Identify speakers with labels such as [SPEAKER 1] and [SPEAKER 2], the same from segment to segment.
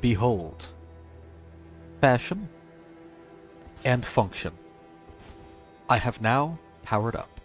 [SPEAKER 1] Behold. Fashion and function. I have now powered up.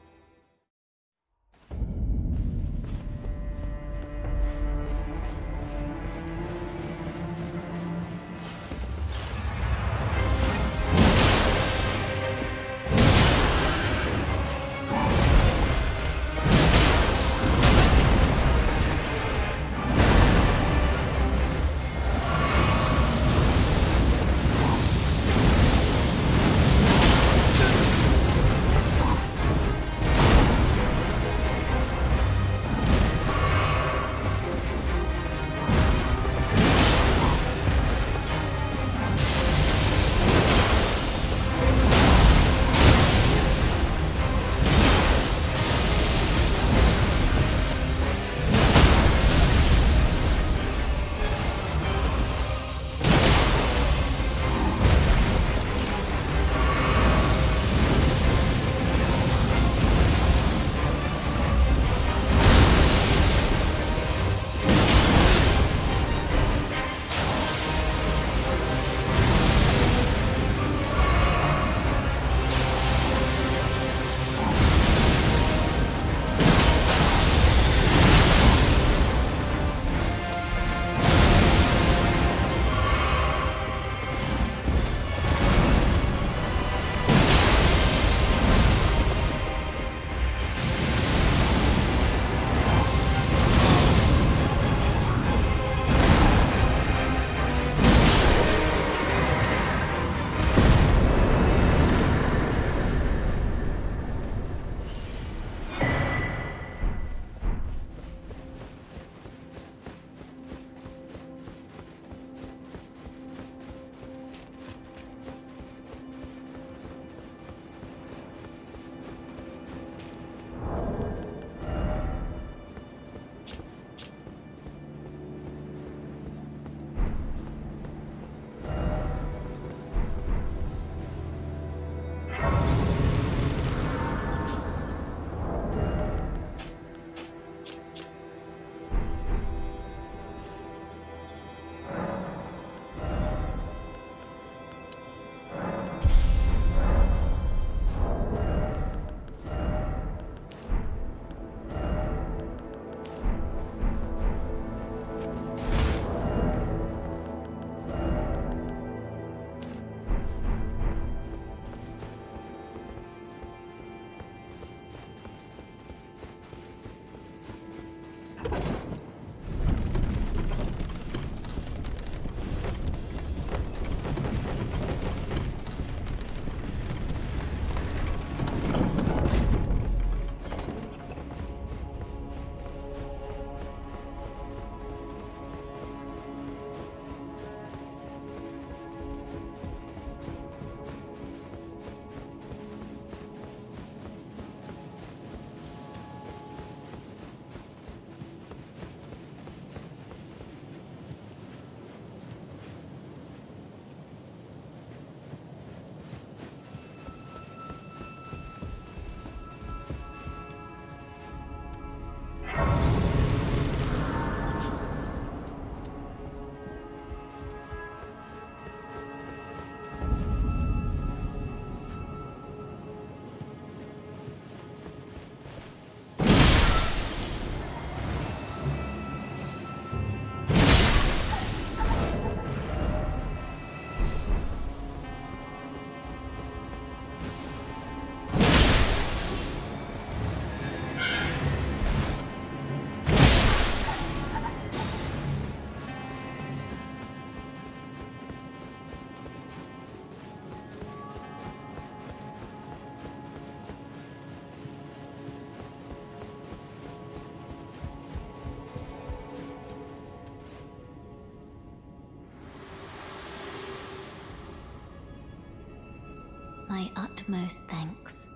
[SPEAKER 2] Utmost thanks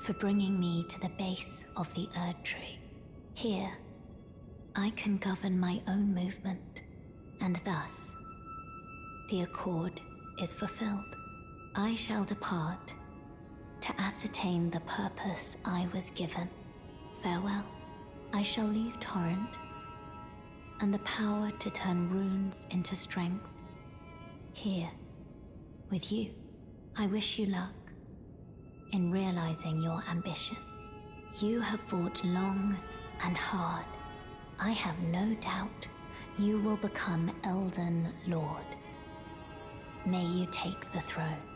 [SPEAKER 2] for bringing me to the base of the Erdtree. Here, I can govern my own movement, and thus, the Accord is fulfilled. I shall depart to ascertain the purpose I was given. Farewell. I shall leave Torrent, and the power to turn runes into strength here, with you. I wish you luck in realizing your ambition. You have fought long and hard. I have no doubt you will become Elden Lord. May you take the throne.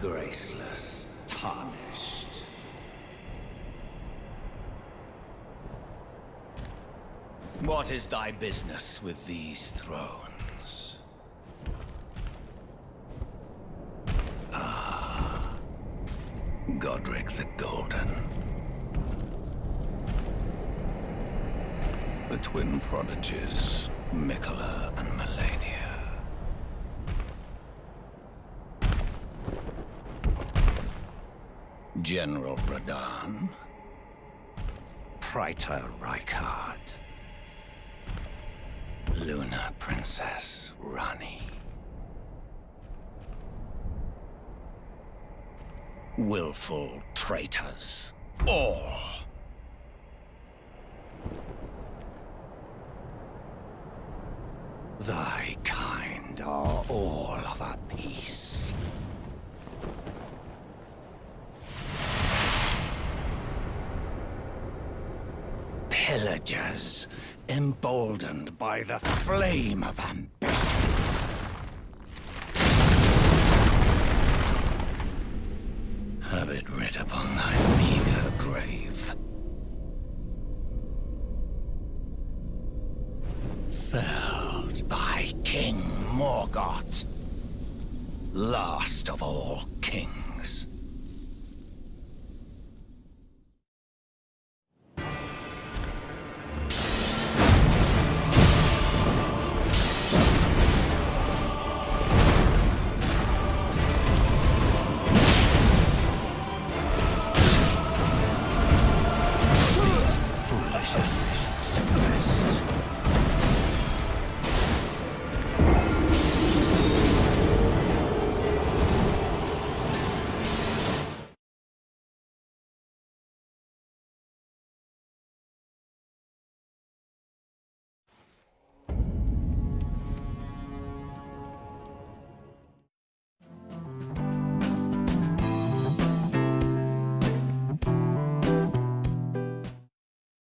[SPEAKER 3] Graceless, tarnished. What is thy business with these thrones? Ah, Godrick the Golden. The twin prodigies, Miquella and Malenia. General Radahn. Praetor Rykard. Lunar Princess Ranni. Willful traitors. All. Thy Pillagers, emboldened by the flame of ambition.